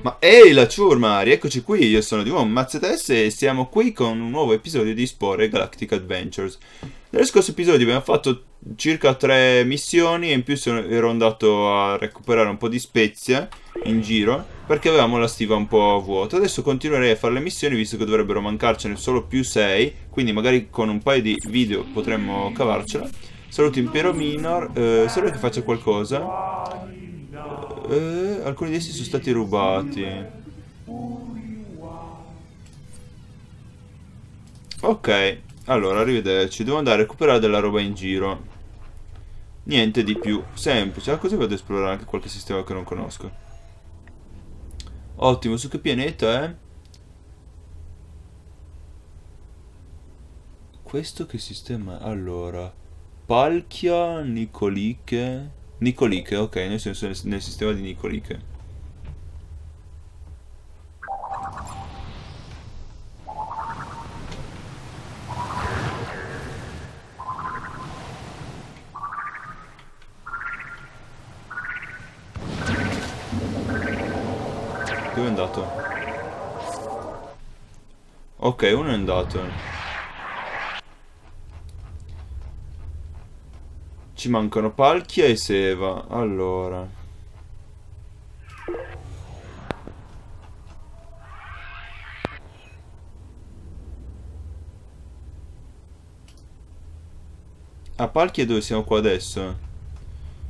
Ma ehi la ciurma, rieccoci qui, io sono di Uomo Mazzetes e siamo qui con un nuovo episodio di Spore Galactic Adventures. Nello scorso episodio abbiamo fatto circa tre missioni e in più sono- ero andato a recuperare un po' di spezie in giro perché avevamo la stiva un po' vuota. Adesso continuerei a fare le missioni visto che dovrebbero mancarcene solo più 6, quindi magari con un paio di video potremmo cavarcela. Saluto Impero Minor, eh, sembra che faccia qualcosa. Eh, alcuni di essi sono stati rubati. Ok, allora arrivederci. Devo andare a recuperare della roba in giro. Niente di più. Semplice. Ah, così vado ad esplorare anche qualche sistema che non conosco. Ottimo, su che pianeta è? Questo che sistema è? Allora, Palchia, Nicoliche. Nicoliche, ok, nel senso nel, nel sistema di Nicoliche. Dove è andato? Ok, uno è andato. Ci mancano Palchia e Seva. Allora. A Palchia dove siamo qua adesso?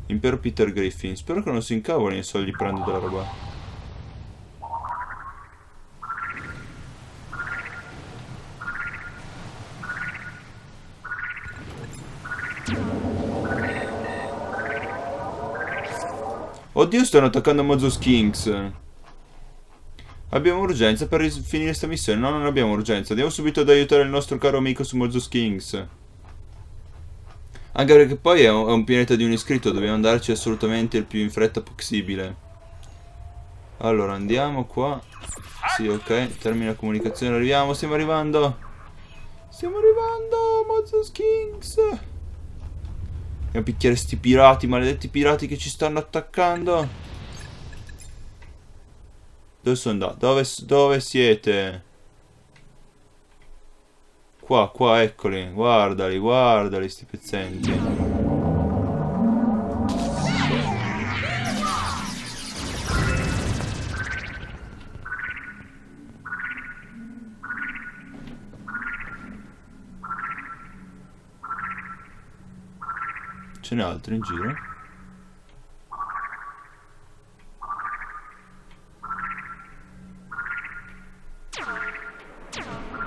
Impero Peter Griffin. Spero che non si incavolino se gli prendo della roba. Oddio, stanno attaccando Mozos Kings. Abbiamo urgenza per finire sta missione. No, non abbiamo urgenza. Andiamo subito ad aiutare il nostro caro amico su Mozos Kings. Anche perché poi è un, pianeta di un iscritto. Dobbiamo andarci assolutamente il più in fretta possibile. Allora, andiamo qua. Sì, ok. Termina comunicazione. Arriviamo. Stiamo arrivando. Stiamo arrivando. Mozos Kings. Andiamo a picchiare sti pirati, maledetti pirati che ci stanno attaccando. Dove sono andato? Dove, dove siete? Qua, qua, eccoli. Guardali, guardali sti pezzenti. Ce n'è altro in giro?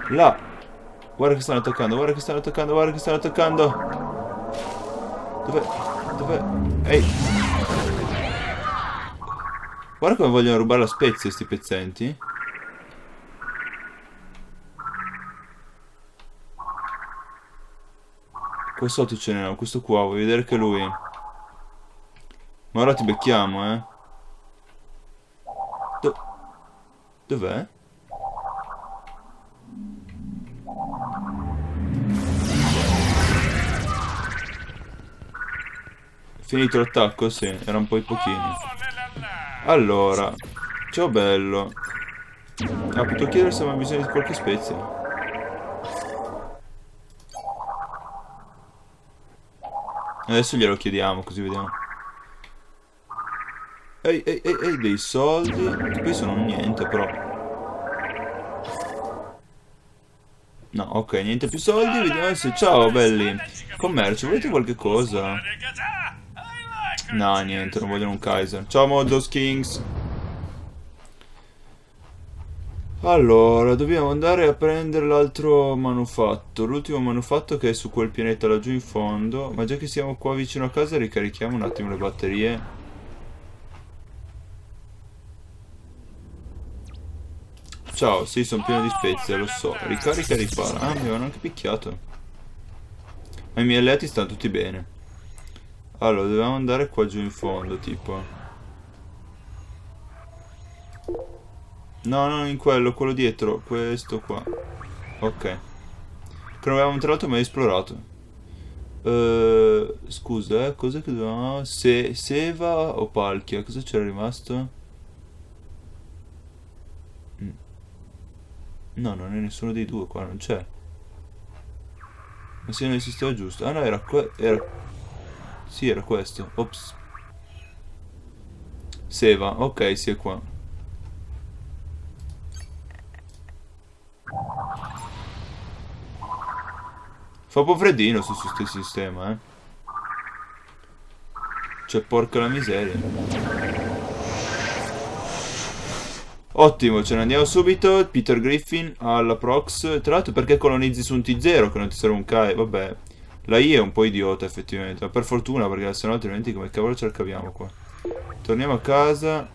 Là! Guarda che stanno attaccando, guarda che stanno attaccando, guarda che stanno attaccando! Dov'è? Dov'è? Ehi! Guarda come vogliono rubare la spezia sti pezzenti. Qua sotto ce n'è questo qua, vuoi vedere che lui? Ma ora ti becchiamo, eh? Do- Dov'è? Finito l'attacco? Sì, era un po' i pochini. Allora, ciao bello. Ah, potevo chiedere se aveva bisogno di qualche spezia. Adesso glielo chiediamo, così vediamo. Ehi, ehi, ehi, ehi, dei soldi. Poi sono niente, però. No, ok, niente più soldi. Vediamo se... Ciao, belli. Commercio, volete qualche cosa? No, niente, non vogliono un Kaiser. Ciao, Modos Kings. Allora, dobbiamo andare a prendere l'altro manufatto. L'ultimo manufatto che è su quel pianeta laggiù in fondo. Ma già che siamo qua vicino a casa, ricarichiamo un attimo le batterie. Ciao, sì, sono pieno di spezie, lo so. Ricarica e ripara. Ah, mi avevano anche picchiato. Ma i miei alleati stanno tutti bene. Allora, dobbiamo andare qua giù in fondo, tipo. No, no, in quello, quello dietro, questo qua. Ok. Che non avevamo tra l'altro mai esplorato. Eh, scusa, eh, cos'è che dovevamo... Se, Seva o Palchia? Cosa c'era rimasto? Mm. No, non è nessuno dei due qua, non c'è. Ma se nel sistema giusto. Ah no, era. Era... Sì, era questo. Ops. Seva, ok, sì è qua. Fa un po' freddino su questo sistema, eh. Cioè, porca la miseria. Ottimo, ce ne andiamo subito. Peter Griffin alla Prox. Tra l'altro perché colonizzi su un T0 che non ti serve un CAE? Vabbè. La I è un po' idiota effettivamente. Ma per fortuna perché sennò altrimenti come cavolo ce la caviamo qua. Torniamo a casa.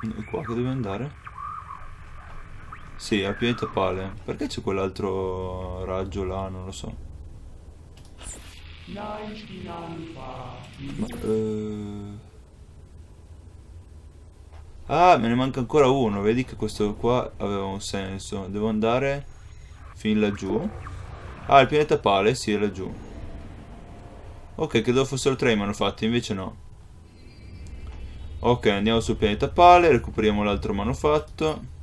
E qua che deve andare? Sì, al pianeta Pale. Perché c'è quell'altro raggio là? Non lo so. Ma, eh... Ah, me ne manca ancora uno. Vedi che questo qua aveva un senso. Devo andare fin laggiù. Ah, il pianeta Pale, sì, è laggiù. Ok, credo fossero tre i manufatti, invece no. Ok, andiamo sul pianeta Pale, recuperiamo l'altro manufatto.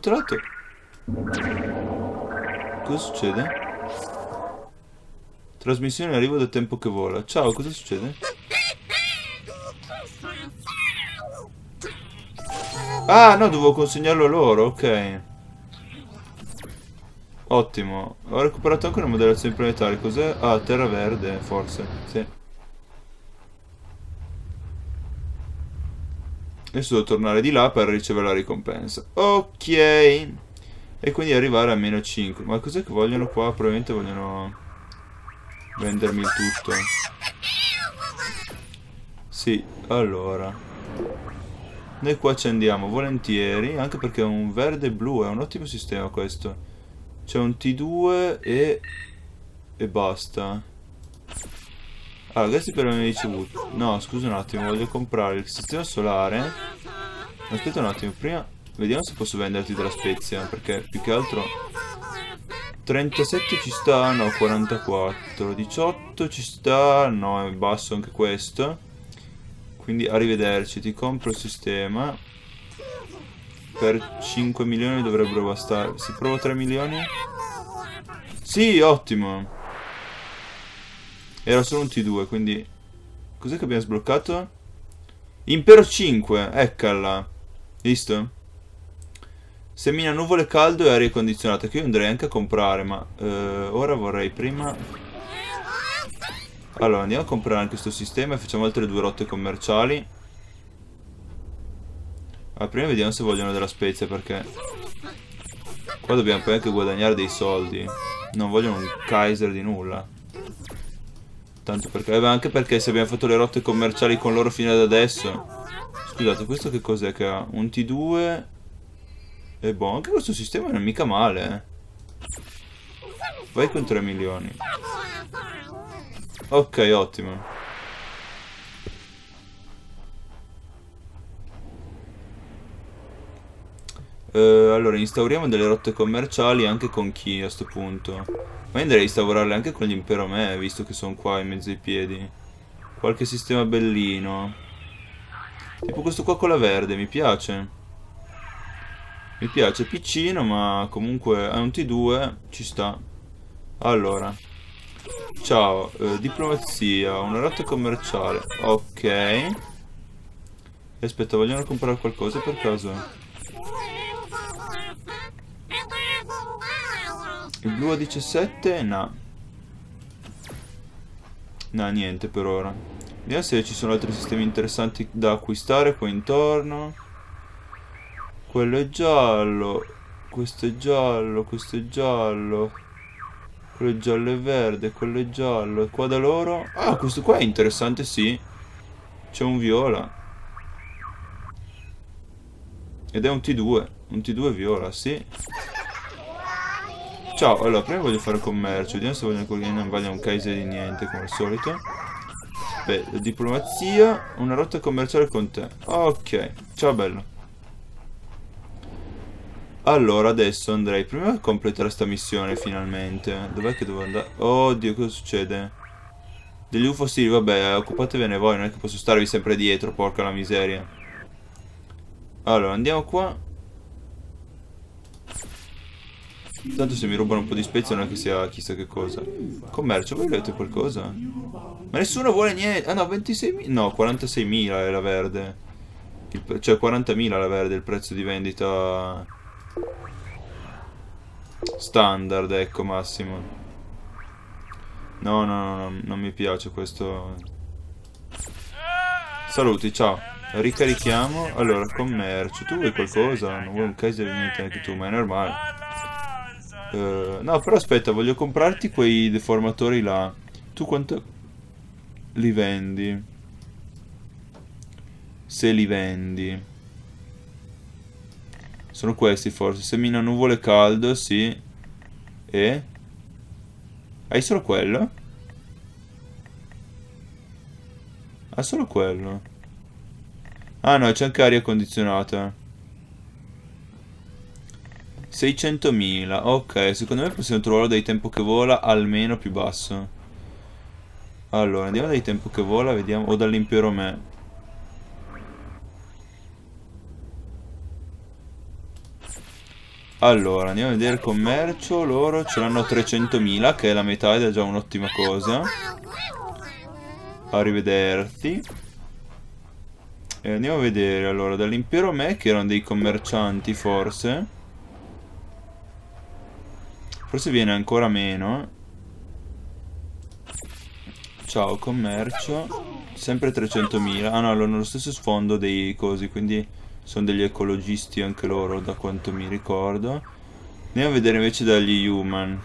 Tra l'altro... Cosa succede? Trasmissione arrivo da tempo che vola. Ciao, cosa succede? Ah, no, dovevo consegnarlo a loro, ok. Ottimo. Ho recuperato anche una modellazione planetaria. Cos'è? Ah, terra verde, forse. Sì. Adesso devo tornare di là per ricevere la ricompensa. Ok. E quindi arrivare a meno 5. Ma cos'è che vogliono qua? Probabilmente vogliono vendermi il tutto. Sì, allora. Noi qua ci andiamo volentieri, anche perché è un verde e blu, è un ottimo sistema questo. C'è un T2 e... e basta. Allora, questi per me ricevuti. No, scusa un attimo, voglio comprare il sistema solare. Aspetta un attimo, prima vediamo se posso venderti della spezia, perché più che altro 37 ci sta, no, 44, 18 ci sta, no, è basso anche questo. Quindi arrivederci, ti compro il sistema. Per 5 milioni dovrebbero bastare. Si prova 3 milioni? Sì, ottimo. Era solo un T2, quindi... Cos'è che abbiamo sbloccato? Impero 5, eccola. Visto? Semina nuvole caldo e aria condizionata, che io andrei anche a comprare, ma... Eh, ora vorrei prima... Allora, andiamo a comprare anche questo sistema e facciamo altre due rotte commerciali. Allora, prima vediamo se vogliono della spezia, perché... Qua dobbiamo poi anche guadagnare dei soldi. Non vogliono un Kaiser di nulla. Tanto perché, eh, anche perché se abbiamo fatto le rotte commerciali con loro fino ad adesso. Scusate, questo che cos'è che ha? Un T2 e boh, anche questo sistema non è mica male, eh. Vai con 3 milioni. Ok, ottimo. Uh, allora, instauriamo delle rotte commerciali anche con chi a sto punto? Ma andrei a instaurarle anche con gli Impero Me, visto che sono qua in mezzo ai piedi. Qualche sistema bellino. Tipo questo qua con la verde, mi piace. Mi piace, piccino, ma comunque è un T2, ci sta. Allora. Ciao, eh, diplomazia, una rotta commerciale. Ok. Aspetta, vogliono comprare qualcosa per caso? Il blu a 17? No. No, niente per ora. Vediamo se ci sono altri sistemi interessanti da acquistare qua intorno. Quello è giallo. Questo è giallo, questo è giallo. Quello è giallo e verde, quello è giallo. E qua da loro... Ah, questo qua è interessante, sì. C'è un viola. Ed è un T2. Un T2 viola, sì. Ciao, allora prima voglio fare commercio, vediamo se vogliono non voglia un Kaiser di niente come al solito. aspetta, diplomazia, una rotta commerciale con te. Ok, ciao bello. Allora, adesso andrei prima a completare sta missione, finalmente. Dov'è che devo andare? Oddio, cosa succede? Degli UFO sì, vabbè, occupatevene voi, non è che posso starvi sempre dietro, porca la miseria. Allora, andiamo qua. Tanto se mi rubano un po' di spezie non è che sia chissà che cosa. Commercio, voi avete qualcosa? Ma nessuno vuole niente. Ah no, 26.000. No, 46.000 è la verde. Il, cioè 40.000 la verde il prezzo di vendita standard, ecco Massimo. No, no, no, no non mi piace questo. Saluti, ciao. Ricarichiamo. Allora, commercio. Tu vuoi qualcosa? Non vuoi un Kaiser niente anche tu, ma è normale. Uh, no, però aspetta, voglio comprarti quei deformatori là. Tu quanto li vendi? Se li vendi. Sono questi forse. Semina nuvole caldo, sì. E? Hai solo quello? Ha solo quello. Ah no, c'è anche aria condizionata. 600.000, ok, secondo me possiamo trovarlo dai tempo che vola almeno più basso. Allora, andiamo dai tempo che vola, vediamo, o dall'impero me. Allora, andiamo a vedere il commercio, loro ce l'hanno 300.000, che è la metà ed è già un'ottima cosa. Arrivederti. E andiamo a vedere, allora, dall'impero me, che erano dei commercianti forse. Forse viene ancora meno. Ciao, commercio. Sempre 300.000. Ah no, hanno lo stesso sfondo dei cosi, quindi sono degli ecologisti anche loro, da quanto mi ricordo. Andiamo a vedere invece dagli human.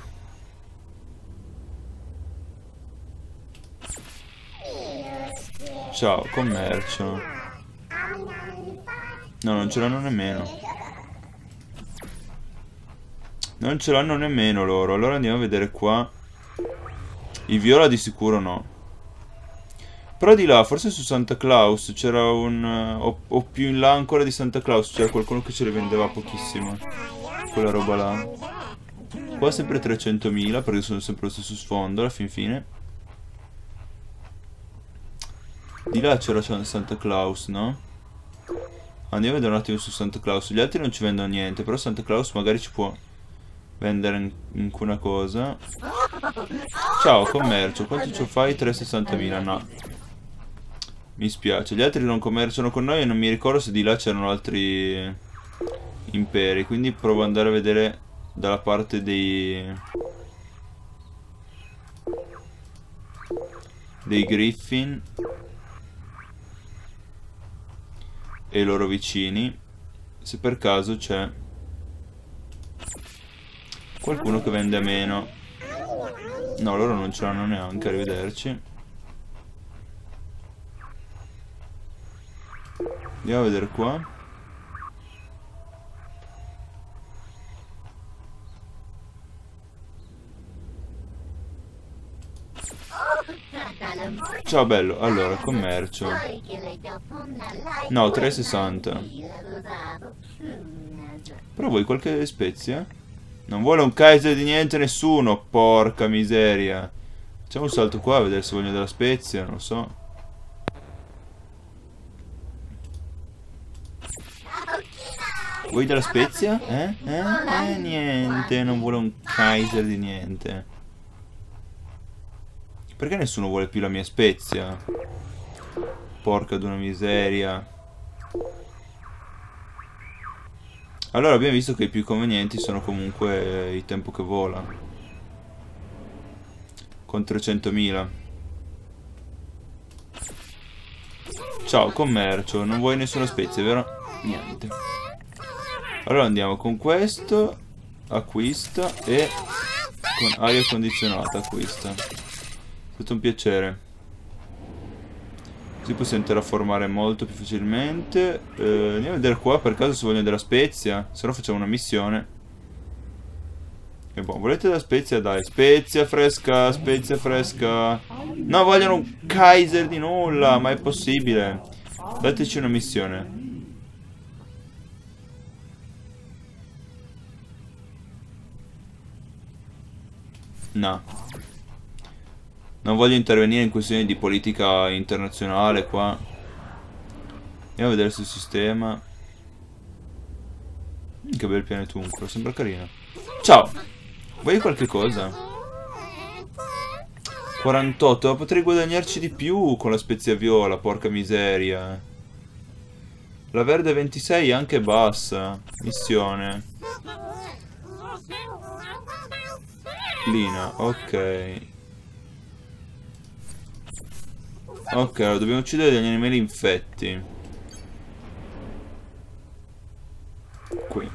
Ciao, commercio. No, non ce l'hanno nemmeno. Non ce l'hanno nemmeno loro. Allora andiamo a vedere qua. I viola di sicuro no. Però di là, forse su Santa Claus c'era un... O, o, più in là ancora di Santa Claus c'era qualcuno che ce le vendeva pochissimo. Quella roba là. Qua sempre 300.000 perché sono sempre lo stesso sfondo alla fin fine. Di là c'era Santa Claus, no? Andiamo a vedere un attimo su Santa Claus. Gli altri non ci vendono niente, però Santa Claus magari ci può vendere alcuna cosa. Ciao, commercio. Quanto ci fai? 360.000, no. Mi spiace. Gli altri non commerciano con noi e non mi ricordo se di là c'erano altri imperi. Quindi provo ad andare a vedere dalla parte dei... Dei Griffin. E i loro vicini. Se per caso c'è Qualcuno che vende meno. No, loro non ce l'hanno neanche, arrivederci. Andiamo a vedere qua. Ciao bello, allora, commercio. No, 360. Però vuoi qualche spezia? Non vuole un Kaiser di niente nessuno, porca miseria. Facciamo un salto qua a vedere se voglio della spezia, non lo so. Vuoi della spezia? Eh? Eh? Eh? Niente, non vuole un Kaiser di niente. Perché nessuno vuole più la mia spezia? Porca d'una miseria. Allora abbiamo visto che i più convenienti sono comunque il tempo che vola. Con 300.000. Ciao, commercio. Non vuoi nessuna spezia, vero? Niente. Allora andiamo con questo. Acquista. E con aria condizionata acquista. È stato un piacere. Così possiamo terraformare molto più facilmente. Eh, andiamo a vedere qua per caso se vogliono della spezia. Se no facciamo una missione. E boh, volete la spezia? Dai, spezia fresca, spezia fresca. No, vogliono un Kaiser di nulla, ma è possibile. Dateci una missione. No. Non voglio intervenire in questioni di politica internazionale qua. Andiamo a vedere sul sistema. Che bel pianetuncolo, sembra carino. Ciao! Vuoi qualche cosa? 48, ma potrei guadagnarci di più con la spezia viola, porca miseria. La verde 26 è anche bassa. Missione. Lina, ok. Ok, allora dobbiamo uccidere degli animali infetti. Qui.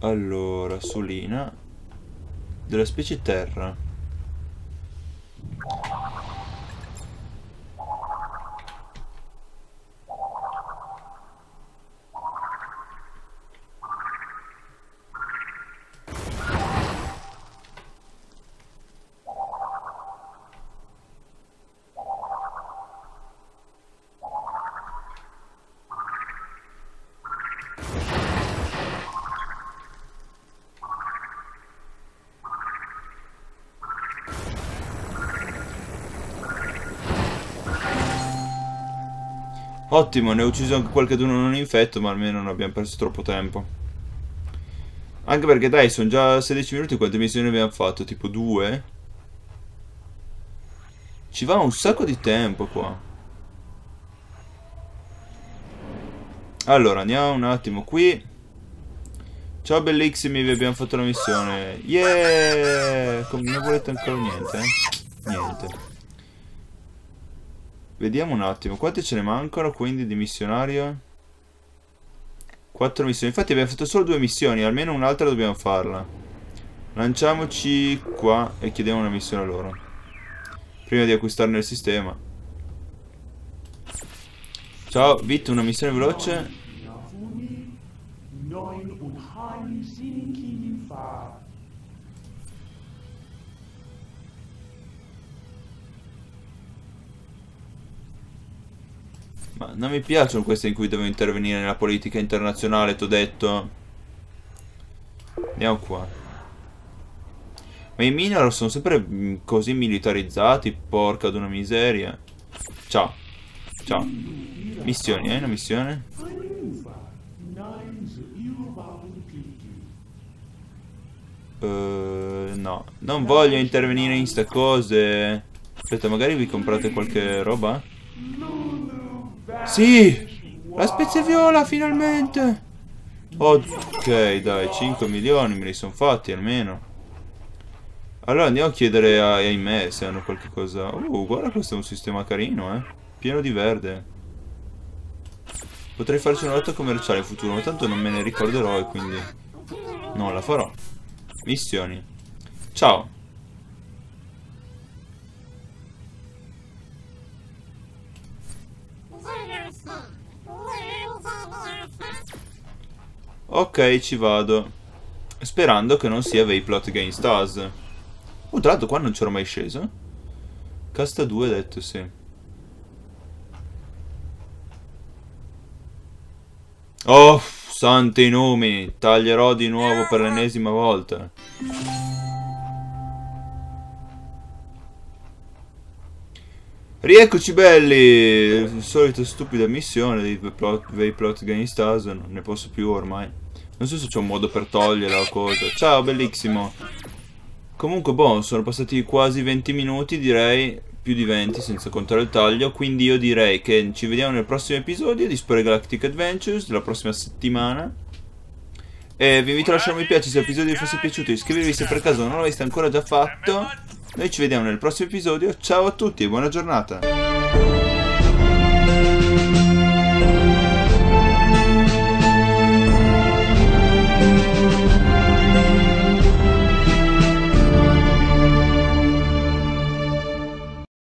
Allora, Solina. Della specie terra. Ottimo, ne ho ucciso anche qualcuno non infetto, ma almeno non abbiamo perso troppo tempo. Anche perché dai, sono già 16 minuti, quante missioni abbiamo fatto? Tipo due? Ci va un sacco di tempo qua. Allora, andiamo un attimo qui. Ciao bellissimi, vi abbiamo fatto la missione. Yeah! Non volete ancora niente, eh? Niente. Vediamo un attimo, quante ce ne mancano quindi di missionario? Quattro missioni, infatti abbiamo fatto solo due missioni, almeno un'altra dobbiamo farla. Lanciamoci qua e chiediamo una missione a loro. Prima di acquistarne il sistema. Ciao, Vit, una missione veloce. Non mi piacciono queste in cui devo intervenire nella politica internazionale, t'ho detto. Andiamo qua. Ma i minor sono sempre mm, così militarizzati, porca d'una miseria. Ciao. Ciao. Missioni, eh? Una missione? Uh, no, non voglio intervenire in ste cose. Aspetta, magari vi comprate qualche roba? Sì! La spezia viola, finalmente! Ok, dai, 5 milioni me li sono fatti almeno. Allora andiamo a chiedere ai me se hanno qualche cosa. Uh, guarda questo è un sistema carino, eh. Pieno di verde. Potrei farci una lotta commerciale in futuro, ma tanto non me ne ricorderò e quindi... Non la farò. Missioni. Ciao. Ok, ci vado. Sperando che non sia Vayplot Stars. Oh, tra l'altro qua non c'ero mai sceso. Casta 2 detto sì. Oh, santi nomi. Taglierò di nuovo per l'ennesima volta. Rieccoci belli! Solita stupida missione di Vayplot Stars. Non ne posso più ormai. Non so se c'è un modo per toglierla o cosa. Ciao, bellissimo. Comunque, boh, sono passati quasi 20 minuti, direi più di 20 senza contare il taglio. Quindi io direi che ci vediamo nel prossimo episodio di Spore Galactic Adventures, della prossima settimana. E vi invito a lasciare un mi piace se l'episodio vi fosse piaciuto, iscrivervi se per caso non l'aveste ancora già fatto. Noi ci vediamo nel prossimo episodio. Ciao a tutti e buona giornata.